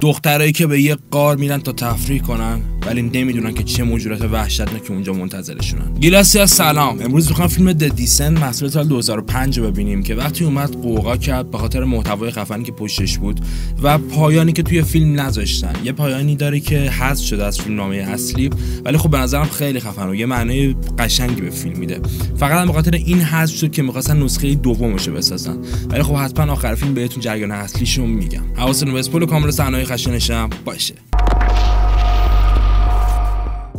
دخترایی که به یه قار میرن تا تفریح کنن. ولی نمی‌دونن که چه موجودات وحشتناکی اونجا منتظرشونن. گیلاسی از سلام. امروز می‌خوام فیلم د دیسن محصول سال 2005 رو ببینیم که وقتی اومد قوقا کرد به خاطر محتوای خفنی که پشتش بود و پایانی که توی فیلم نذاشتن. یه پایانی داره که حذف شده از فیلم نامه اصلی ولی خب به نظرم خیلی خفن و یه معنی قشنگی به فیلم میده. فقط به خاطر این حذف شد که می‌خواستن نسخه دومش رو بسازن. ولی خب حتما آخر فیلم بهتون جریان اصلیشو میگم. حواستون به اسپول کامل صحنه‌های خشنشم باشه.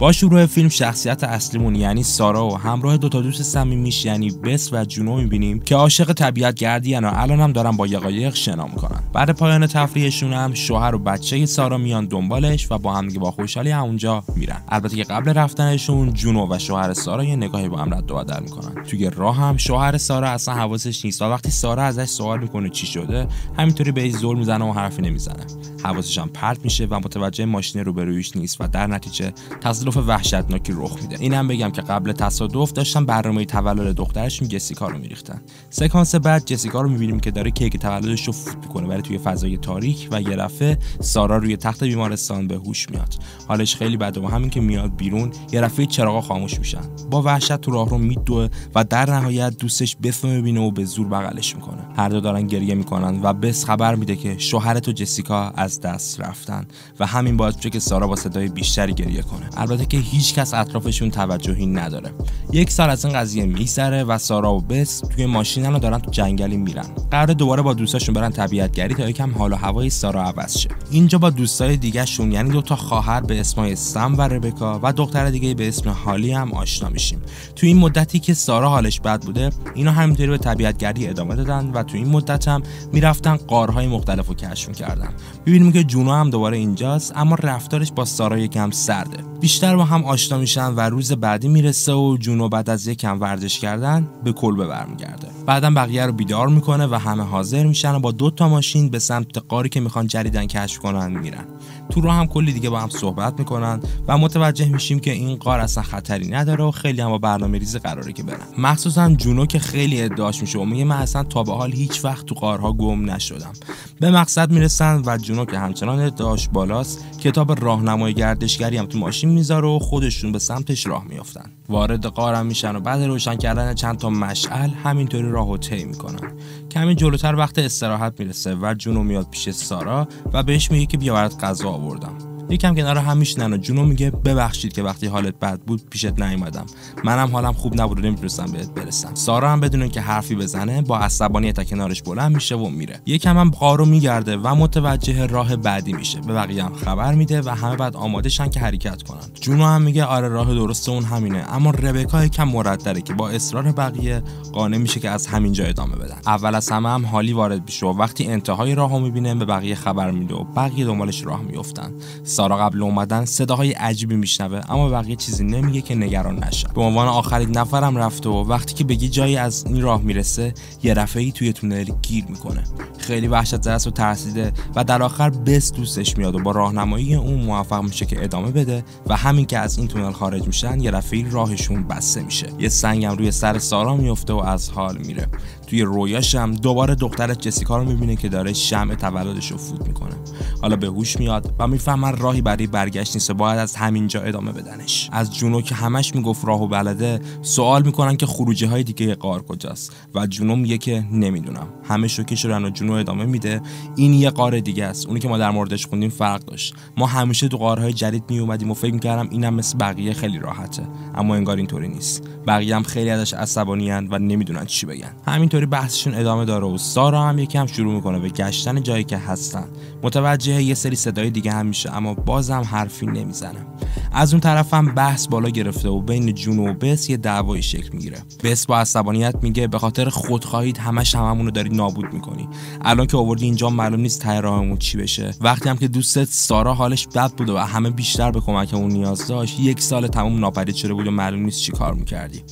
با شروع فیلم شخصیت اصلیمون یعنی سارا و همراه دو تا دوست صمیمیش یعنی بس و جونو می‌بینیم که عاشق طبیعت گردی و الان هم دارن با یقایق شنا می‌کنن. بعد پایان تفریحشون هم شوهر و بچه سارا میان دنبالش و با هم با خوشحالی همونجا میرن. البته که قبل رفتنشون جونو و شوهر سارا یه نگاهی با هم رد و بدل می‌کنن. توی راه هم شوهر سارا اصلا حواسش نیست و وقتی سارا ازش سوال می‌کنه چی شده همینطوری به زور می‌زنه و حرفی نمی‌زنه. حواسش هم پرت میشه و متوجه ماشین روبرویش نیست و در نتیجه تصادف وحشتناکی رخ میده. اینم بگم که قبل تصادف داشتن برنامه تولد دخترشون جسیکا رو میریختن. سکانس بعد جسیکا رو می‌بینیم که داره کیک تولدش رو فوت می‌کنه ولی توی فضای تاریک و یه سارا روی تخت بیمارستان به هوش میاد. حالش خیلی بده و همین که میاد بیرون یه رفه چراغا خاموش میشن. با وحشت تو راه رو میدوه و در نهایت دوستش بس می‌بینه و به زور بغلش می‌کنه. هر دو دارن گریه می‌کنن و بس خبر میده که شوهرت و جسیکا از دست رفتن و همین باعث میشه که سارا با صدای بیشتری گریه کنه. البته که هیچ کس اطرافشون توجهی نداره. یک سال از این قضیه میگذره و سارا و بس توی ماشینن و دارن تو جنگلی میرن. قرار دوباره با دوستاشون برن طبیعتگری تا یکم حال و هوای سارا عوض شه. اینجا با دوستای دیگه شون یعنی دو تا خواهر به اسمای سم و ربکا و دختر دیگه به اسم هالی هم آشنا میشیم. تو این مدتی که سارا حالش بد بوده اینا همینطوری به طبیعتگری ادامه دادن و تو این مدت هم می‌رفتن قارهای مختلف رو کشف می‌کردن. ببینیم که جونو هم دوباره اینجاست اما رفتارش با سارا یکم سرده. بیشتر با هم آشنا میشن و روز بعدی می‌رسه و جونو بعد از یکم ورزش کردن به کلبه برمیگرده. بعدم بقیه رو بیدار می‌کنه و همه حاضر میشن و با دو تا ماشین به سمت قاری که می‌خوان جریدن کشف کنن میرن. تو رو هم کلی دیگه با هم صحبت می‌کنن و متوجه میشیم که این قار اصلا خطری نداره و خیلی هم با برنامه ریزی قراره که برن. مخصوصا جونو که خیلی ادعاش میشه. و میگه من اصلا تا به حال هیچ وقت تو قارها گم نشدم. به مقصد می‌رسن و جونو که همچنان ادعاش بالاست کتاب راهنمای گردشگری هم تو ماشین می‌ذاره و خودشون به سمتش راه میافتن. وارد قارم میشن و بعد روشن کردن چند تا مشعل همینطوری راهو طی می‌کنن. کمی جلوتر وقت استراحت می‌رسه و جونو میاد پیش سارا و بهش میگه که بیا برات غذا آوردم. یکم کنار هم میشنن و جونو میگه ببخشید که وقتی حالت بد بود پیشت نیومدم. منم حالم خوب نبود و نمی‌تونستم بهت برسم. سارا هم بدون که حرفی بزنه با عصبانیت کنارش بلند میشه و میره. یکم هم قارو میگرده و متوجه راه بعدی میشه. به بقیه هم خبر میده و همه بعد آماده شن که حرکت کنن. جونو هم میگه آره راه درست اون همینه. اما ربکا یکم مردره که با اصرار بقیه قانع میشه که از همینجا ادامه بدن. اول از همه هم حالی وارد میشه وقتی انتهای راهو می‌بینه به بقیه خبر میده و بقیه دنبالش راه میافتن. سارا قبل اومدن صداهای عجیبی میشنوه اما بقیه چیزی نمیگه که نگران نشه به عنوان آخرین نفرم رفته و وقتی که به جایی از این راه می‌رسه یه رفعی توی تونل گیر می‌کنه. خیلی وحشت زده و ترسیده و در آخر بس دوستش میاد و با راهنمایی اون موفق میشه که ادامه بده و همین که از این تونل خارج میشن یه رفعی راهشون بسته میشه. یه سنگم روی سر سارا میفته و از حال میره. توی رویاش هم دوباره دختر جسیکا رو می‌بینه که داره شمع تولدش رو فوت می‌کنه. حالا به هوش میاد و می‌فهمن راهی برای برگشت نیست و باید از همینجا ادامه بدنش. از جونو که همش می‌گفت راهو بلده سوال می‌کنن که خروجی های دیگه قار کجاست؟ و جونو میگه که نمی‌دونم. همه شوکه شدن و جونو ادامه میده. این یه قار دیگه است. اونی که ما در موردش خوندیم فرق داشت. ما همیشه تو قارهای جدید میومدیم و فکر می‌کردم اینم مثل بقیه خیلی راحته. اما انگار اینطوری نیست. بقیه هم خیلی ازش عصبانی و نمی‌دونن چی بگن. همینطوری بحثشون ادامه داره و سارا هم یکم شروع می‌کنه به گشتن جایی که هستن. متوجه یه سری صدای دیگه هم میشه اما بازم حرفی نمی‌زنه از اون طرف هم بحث بالا گرفته و بین جون و بس یه دعوایی شکل می‌گیره. بس با عصبانیت میگه به خاطر خودخواهید همش هممون رو داری نابود می‌کنی. الان که آوردی اینجا معلوم نیست ته راهمون چی بشه. وقتی هم که دوستت سارا حالش بد بود و همه بیشتر به کمک اون نیاز داشت یک سال تمام ناپدید شده بود و معلوم نیست چی کار می‌کردی.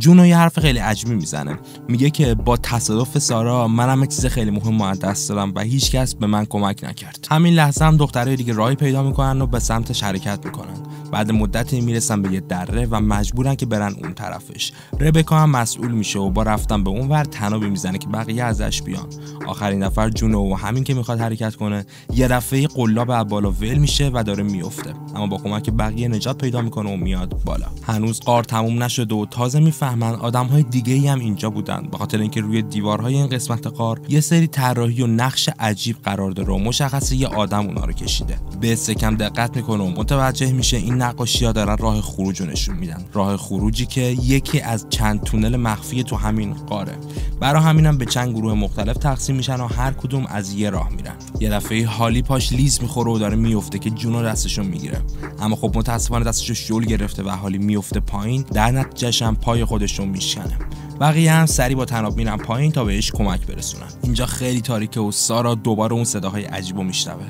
جونو یه حرف خیلی عجیبی می‌زنه. میگه که با تصادف سارا منم یک چیز خیلی مهم از دست دادم و هیچکس به من کمک نکرد. همین لحظه هم دخترای دیگه راهی پیدا می‌کنن و به سمتش حرکت می‌کنن. بعد مدتی می‌رسن به یه دره و مجبورن که برن اون طرفش. ربکا هم مسئول میشه و با رفتن به اون ور تنابی می‌زنه که بقیه ازش بیان. آخرین نفر جونو و همین که می‌خواد حرکت کنه یه دفعه قلاب از بالا ول میشه و داره میفته اما با کمک بقیه نجات پیدا می‌کنه و میاد بالا. هنوز قار تموم نشده و تازه می‌فهمن آدم های دیگه هم اینجا بودن. به خاطر اینکه روی دیوارهای این قسمت قار یه سری طراحی و نقش عجیب قرار داره و مشخصه یه آدم اونا رو کشیده. به سکم دقت می‌کنه و متوجه میشه این نقاشی ها دارن راه خروج رو نشون میدن. راه خروجی که یکی از چند تونل مخفی تو همین قاره. برای همینم به چند گروه مختلف تقسیم میشن و هر کدوم از یه راه میرن. یه دفعه حالی پاش لیز می‌خوره و داره میفته که جونو دستشو می‌گیره. اما خب متاسفانه دستشو شل گرفته و حالی میفته پایین در نتیجهش هم پای خودشون میشکنه. بقیه هم سری با تناب میرن پایین تا بهش کمک برسونن. اینجا خیلی تاریکه و سارا دوباره اون صداهای عجیب و میشنوه.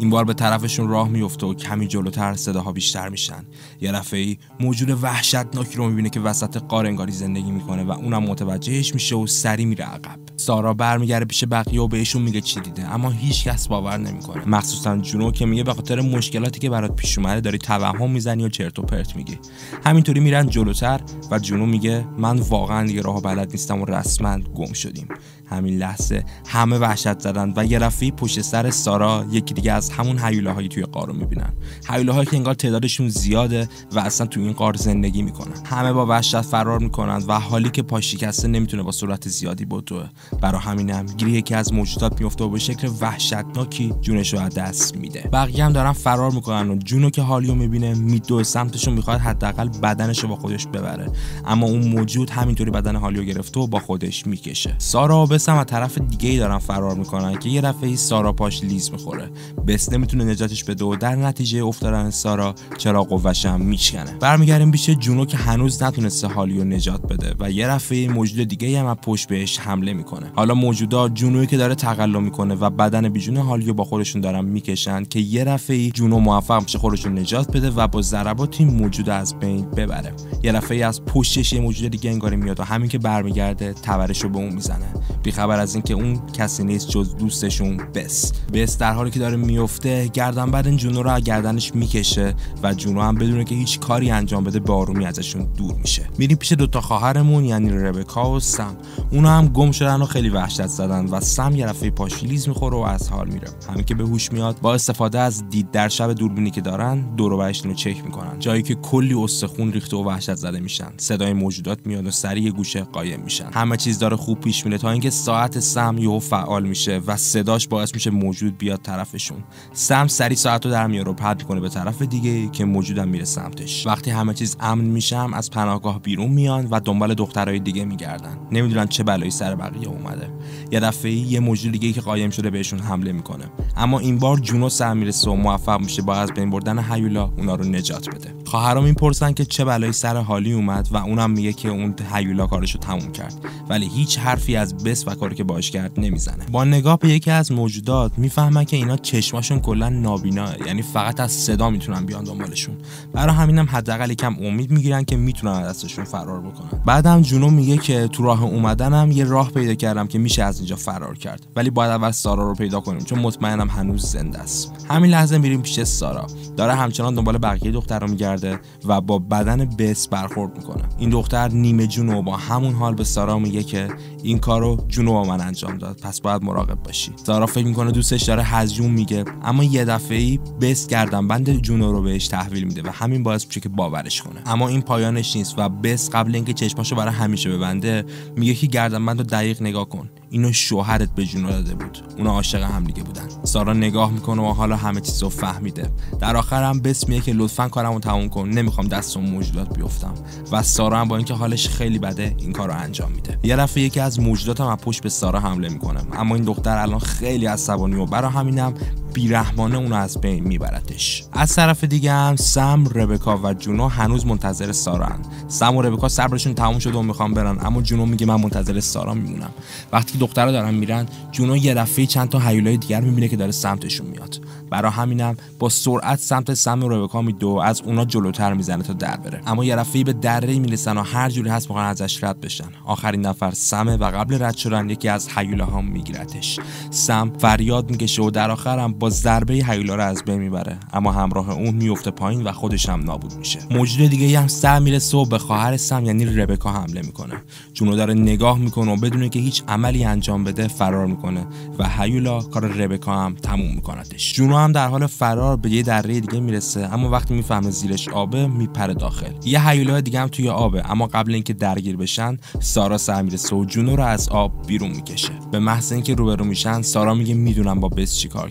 این بار به طرفشون راه میفته و کمی جلوتر صداها بیشتر میشن. یه ای موجود وحشتناکی رو می‌بینه که وسط قار زندگی می‌کنه و اونم متوجهش میشه و سری میره عقب. سارا برمیگرده پیش بقیه و بهشون میگه چی دیده اما هیچ کس باور نمی‌کنه. مخصوصا جونو که میگه به خاطر مشکلاتی که برات پیش اومده داری توهم می‌زنی و چرت و پرت میگی. همینطوری میرن جلوتر و جونو میگه من واقعا دیگه راه بلد نیستم و رسما گم شدیم. همین لحظه همه وحشت زدن و یه رفی پشت سر سارا یکی دیگه از همون هایی توی قار رو می‌بینن. هایی که انگار تعدادشون زیاده و اصلا تو این قار زندگی می‌کنن. همه با وحشت فرار می‌کنن و حالی که پا شکسته نمی‌تونه با سرعت زیادی بدوه برای همینم گیری یکی از موجودات میفته و به شکل وحشتناکی جونش رو از دست میده. بقیه هم دارن فرار می‌کنن و جونو که حالیو می‌بینه میدو سمتشون می‌خواد حداقل بدنش رو با خودش ببره. اما اون موجود همینطوری بدن حالیو گرفته و با خودش می‌کشه. سارا و بس از طرف دیگه ای دارن فرار می‌کنن که یه دفعه سارا پاش لیز می‌خوره. بس نمی‌تونه نجاتش بده و در نتیجه افتادن سارا چرا قوش هم میشکنه. برمیگردیم پیش جونو که هنوز نتونسته حالیو نجات بده و یه دفعه موجود دیگه هم پشت بهش حمله می‌کنه. حالا موجودا جونوی که داره تقلا می‌کنه و بدن بیجون حالیو با خودشون دارن می‌کشن که یه دفعه جونو موفق میشه خودشون نجات بده و با ضربات این موجود از بین ببره. یه دفعه از پشتش یه موجود دیگه انگاری میاد و همین که برمیگرده تورش رو به اون می‌زنه. بیخبر از اینکه اون کسی نیست جز دوستشون بس. بس در حالی که داره میفته گردن بعد جونو رو گردنش می‌کشه و جونو هم بدونه که هیچ کاری انجام بده به ازشون دور میشه. میریم پیش دوتا خواهرمون یعنی ربکا و سم. اونا هم گم شدن و خیلی وحشت زدن و سم یه دفعه پاشیلیز می‌خوره و از حال میره. همین که به هوش میاد با استفاده از دید در شب دوربینی که دارن دور و رو چک می‌کنن. جایی که کلی استخون ریخته و وحشت زده میشن. صدای موجودات میاد و سریع گوشه قایم میشن. همه چیز داره خوب پیش میره تا اینکه ساعت سم یهو فعال میشه و صداش باعث میشه موجود بیاد طرفشون. سم سری ساعت رو در میاره و پرت می‌کنه به طرف دیگه که موجودم میره سمتش. وقتی همه چیز امن میشم از پناهگاه بیرون میان و دنبال دخترای دیگه میگردن. نمی‌دونن چه بلایی سر بقیه اومده. یه دفعه یه موجود دیگه که قایم شده بهشون حمله می‌کنه. اما این بار جونو سر می‌رسه و موفق میشه با از بین بردن هیولا اونا رو نجات بده. خواهرام می‌پرسن که چه بلایی سر حالی اومد و اونم میگه که اون هیولا کارشو تموم کرد. ولی هیچ حرفی از بس و کاری که باش کرد نمی‌زنه. با نگاه به یکی از موجودات می‌فهمن که اینا چشماشون کلا نابینا یعنی فقط از صدا می‌تونن بیان دنبالشون. برای همینم حداقل یکم امید می‌گیرن که می‌تونن از دستشون فرار بکنن. بعدم جونو میگه که تو راه اومدنم یه راه پیدا کردم که میشه از اینجا فرار کرد. ولی باید اول سارا رو پیدا کنیم چون مطمئنم هنوز زنده است. همین لحظه میریم پیش سارا. داره همچنان دنبال بقیه دختر میگرده و با بدن بس برخورد می‌کنه. این دختر نیمه جونو با همون حال به سارا میگه که این کارو جونو با من انجام داد. پس باید مراقب باشی. سارا فکر می‌کنه دوستش داره هزیون میگه. اما یه دفعه ای بس گردن بند جونو رو بهش تحویل میده و همین باعث میشه که باورش کنه. اما این پایانش نیست و بس قبل اینکه چشماشو برای همیشه ببنده میگه که گردن بند رو دقیق نگاه کن. اینو شوهرت به جون داده بود. اونا عاشق هم دیگه بودن. سارا نگاه می‌کنه و حالا همه چیزو فهمیده. در آخر هم بس میگه که لطفا کارمو تموم کن. نمی‌خوام دست اون موجودات بیفتم. و سارا هم با اینکه حالش خیلی بده این کارو انجام میده. یه دفعه یکی از موجودات هم از پشت به سارا حمله می‌کنه. اما این دختر الان خیلی عصبانی و برای همینم. بیرحمانه اونو از بین میبرتش. از طرف دیگه هم سم ربکا و جونو هنوز منتظر سارا. سم و ربکا صبرشون تموم شده و می‌خوام برن اما جونو میگه من منتظر سارا میمونم. وقتی که دارن میرن جونو یه دفعه چند تا هیولای دیگر می‌بینه که داره سمتشون میاد. برای همینم با سرعت سمت سم و ربکا میدو از اونا جلوتر می‌زنه تا در بره. اما یه دفعه به دره می‌رسن و هر جوری هست می‌خوان ازش رد بشن. آخرین نفر سمه و قبل رد شدن یکی از هیولاها میگیرتش. سم فریاد می‌کشه و در آخرم با ضربه هیولا رو از بین می‌بره. اما همراه اون میفته پایین و خودش هم نابود میشه. موجود دیگه هم سر می‌رسه و به خواهر سم یعنی ربکا حمله می‌کنه. جونو داره نگاه می‌کنه و بدونه که هیچ عملی انجام بده فرار می‌کنه و هیولا کار ربکا هم تموم میکنتش جونو هم در حال فرار به یه دره دیگه می‌رسه اما وقتی می‌فهمه زیرش آبه میپره داخل. یه هیولا دیگه هم توی آبه اما قبل اینکه درگیر بشن سارا سر می‌رسه و جونو رو از آب بیرون می‌کشه. به محض اینکه روبرو میشن سارا میگه می‌دونم با بس چی کار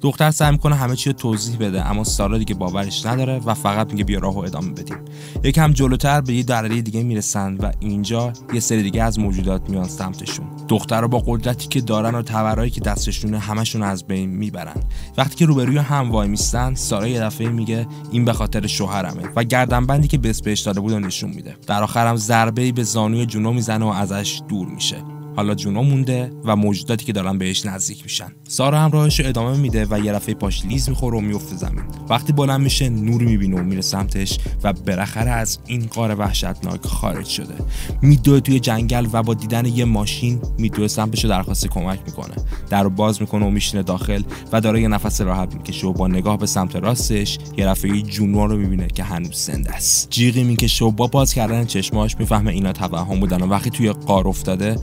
دختر سعی می‌کنه همه چی رو توضیح بده اما سارا دیگه باورش نداره و فقط میگه بیا راهو ادامه بدیم. یکم جلوتر به یه دره دیگه می‌رسن و اینجا یه سری دیگه از موجودات میان سمتشون. دختر رو با قدرتی که دارن و تورایی که دستشونه همشون از بین می‌برن. وقتی که روبروی هم وای میستن سارا یه دفعه میگه این به خاطر شوهرمه و گردنبندی که بس بهش داده بود نشون میده. در آخرم ضربه به زانوی جنو می‌زنه و ازش دور میشه. حالا جونو مونده و موجوداتی که دارن بهش نزدیک میشن. سارا هم راهش رو ادامه میده و یه رفعه پاش لیز می‌خوره و میفته زمین. وقتی بلند میشه نور می‌بینه و میره سمتش و بالاخره از این قار وحشتناک خارج شده. میدوه توی جنگل و با دیدن یه ماشین میدوه سمتش رو درخواست کمک می‌کنه. در باز می‌کنه و میشینه داخل و داره یه نفس راحت می‌کشه و با نگاه به سمت راستش یه رفعه جونو رو می‌بینه که هنوز زنده است. جیغی می‌کشه و با باز کردن چشماش می‌فهمه اینا توهم بودن و وقتی توی قار افتاده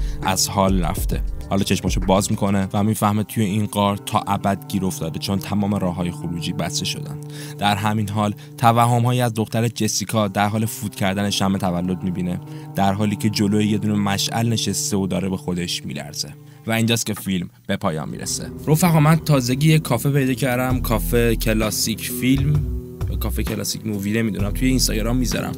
حال رفته. حالا چشماشو باز می‌کنه و می‌فهمه توی این قار تا ابد گیر افتاده چون تمام راه های خروجی بسته شدن در همین حال توهم هایی از دختر جسیکا در حال فوت کردن شم تولد می‌بینه. در حالی که جلوی یه دونه مشعل نشسته و داره به خودش میلرزه. و اینجاست که فیلم به پایان می‌رسه. رفقا من تازگی یه کافه پیدا کردم. کافه کلاسیک فیلم. کافه کلاسیک مووی نمی‌دونم توی اینستاگرام می‌ذارم.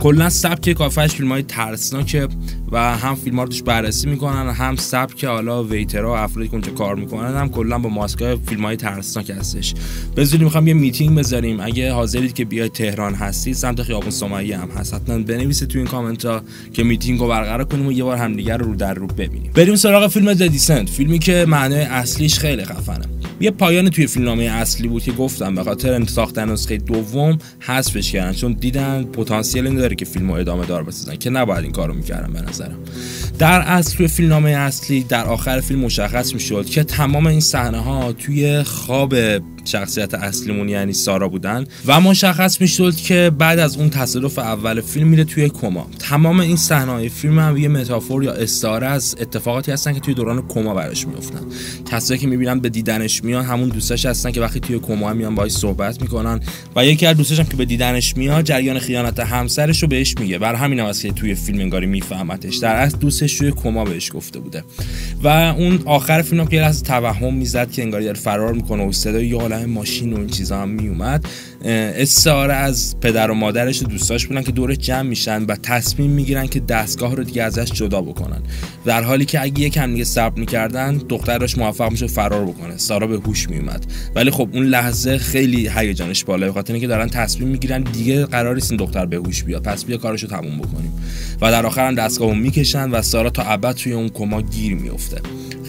کلا سبک کافهش فیلم های ترسناکه و هم فیلم ها رو توش بررسی می‌کنن هم سبک حالا ویترها و افرادی که اونجا کار می‌کنن هم کلا با ماسکای فیلم های ترسناک هستش. بذاریم می‌خوام یه میتینگ بذاریم. اگه حاضرید که بیاید تهران هستید سمت خیابون سمیه هم هست. حتما بنویسید تو این کامنت ها که میتینگ رو برقرار کنیم و یه بار همدیگه رو در رو ببینیم. بریم سراغ فیلم Descent فیلمی که معنای اصلیش خیلی خفنه. یه پایان توی فیلمنامه اصلی بود که گفتم به خاطر ساختن نسخه دوم حذفش کردن چون دیدن پتانسیل این داره که فیلمو ادامه دار بسازن که نباید این کارو می‌کردن به نظرم. در اصل توی فیلمنامه اصلی در آخر فیلم مشخص می‌شد که تمام این صحنه ها توی خواب شخصیت اصلیمون یعنی سارا بودن و مشخص می‌شد که بعد از اون تصادف اول فیلم میره توی کما. تمام این صحنه فیلم هم یه متافور یا استعاره از اتفاقاتی هستن که توی دوران کما براش میفتن کسایی که می‌بینن به دیدنش میان همون دوستاش هستن که وقتی توی کما هم میان باهاش صحبت می‌کنن و یکی از دوستاش هم که به دیدنش میاد جریان خیانت همسرش رو بهش میگه. بر همین هم که توی فیلم انگاری میفهمتش. در اصل دوستش توی کما بهش گفته بوده. و اون آخر فیلم که از توهم می‌زد که انگاری داره فرار می‌کنه و صدای ماشین و این چیزا هم میومد. استعاره از پدر و مادرش و دوستاش بودن که دور جمع میشن و تصمیم می‌گیرن که دستگاه رو دیگه ازش جدا بکنن. در حالی که اگه یکم دیگه صبر می‌کردن دخترش موفق میشه فرار بکنه. سارا به هوش میومد. ولی خب اون لحظه خیلی هیجانش بالا. به خاطر اینکه دارن تصمیم می‌گیرن دیگه قرار این دختر به هوش بیاد. پس بیا کارشو تموم بکنیم. و در آخر هم دستگاهو می‌کشن و سارا تا ابد توی اون کما گیر میفته.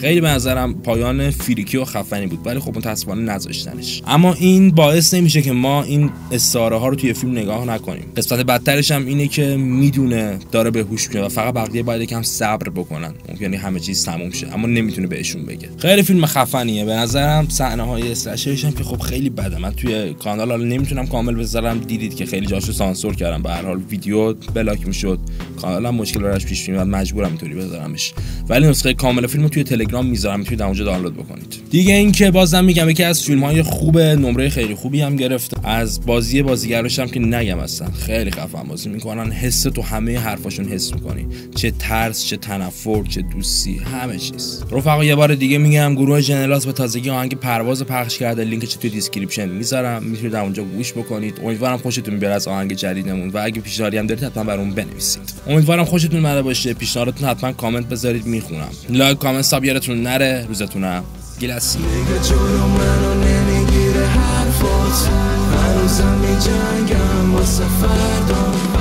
خیلی به نظرم پایان فریکی و خفنی بود. ولی خب متاسفانه نذاشتنش. اما این باعث نمیشه که ما این استعاره ها رو توی فیلم نگاه نکنیم. قسمت بدترش هم اینه که می‌دونه داره به هوش میاد و فقط بقیه باید یکم صبر بکنن. ممکنه همه چیز تموم شه. اما نمی‌تونه بهشون بگه. خیلی فیلم خفنیه. به نظرم صحنه های اسلشرش هم که خب خیلی بده. من توی کانال حالا نمی‌تونم کامل بذارم. دیدید که خیلی جاشو سانسور کردم. به هر حال ویدیو بلاک می‌شد. کانالم مشکل براش پیش میاد مجبورم اینطوری بذارمش. ولی نسخه کامل فیلم توی تلگرام می‌ذارم. می‌تونید اونجا دانلود بکنید. دیگه اینکه بازم میگم یکی از فیلم های خوب نمره خیلی خوبی هم گرفت. از بازی بازیگراش هم که نگم هستن خیلی خفن بازی می‌کنن. حس تو همه حرفاشون حس می‌کنی. چه ترس چه تنفر چه دوستی همه چیز. رفقا یه بار دیگه میگم گروه جنرالاس به تازگی آهنگ پرواز پخش کرده. لینکش توی description می‌ذارم. می‌تونید اونجا گوش بکنید. امیدوارم خوشتون بیاد از آهنگ جدیدمون. و اگه پیشنهادی هم دارید حتما برام بنویسید. امیدوارم خوشتون اومده باشه. پیشنهادتون حتما کامنت بذارید. می‌خونم. like comment sub یادتون نره. روزتونم. گلسی هنوزم می جنگم واسه فردا.